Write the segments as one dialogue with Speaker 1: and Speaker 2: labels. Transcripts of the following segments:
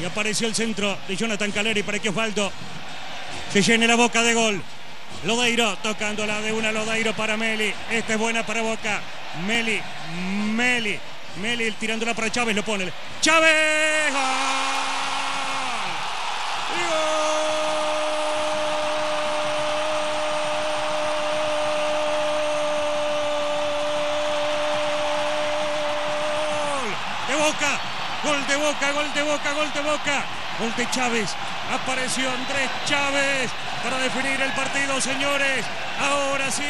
Speaker 1: Y apareció el centro de Jonathan Caleri para que Osvaldo se llene la boca de gol. Lodeiro tocándola de una Lodeiro para Meli. Esta es buena para Boca. Meli, Meli, Meli tirándola para Chávez, lo pone. ¡Chávez! ¡Gol! de Boca, gol de Boca, gol de Boca, gol de Boca, gol de Chávez. Apareció Andrés Chávez para definir el partido, señores. Ahora sí,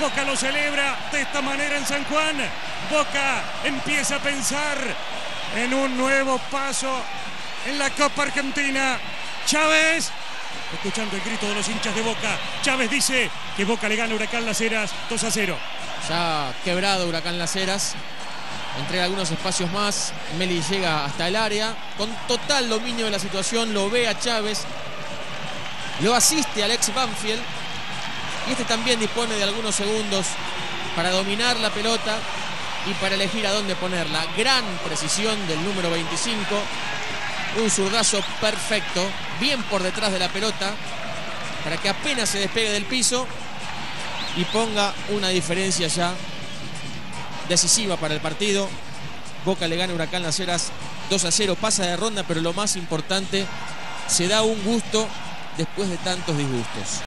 Speaker 1: Boca lo celebra de esta manera en San Juan. Boca empieza a pensar en un nuevo paso en la Copa Argentina. Chávez, escuchando el grito de los hinchas de Boca, Chávez dice que Boca le gana a Huracán Las Heras 2 a 0.
Speaker 2: Ya quebrado Huracán Las Heras. Entrega algunos espacios más. Meli llega hasta el área. Con total dominio de la situación. Lo ve a Chávez. Lo asiste Alex Banfield. Y este también dispone de algunos segundos para dominar la pelota y para elegir a dónde ponerla. Gran precisión del número 25. Un zurdazo perfecto. Bien por detrás de la pelota. Para que apenas se despegue del piso. Y ponga una diferencia ya decisiva para el partido. Boca le gana Huracán Las Heras 2 a 0, pasa de ronda, pero lo más importante, se da un gusto después de tantos disgustos.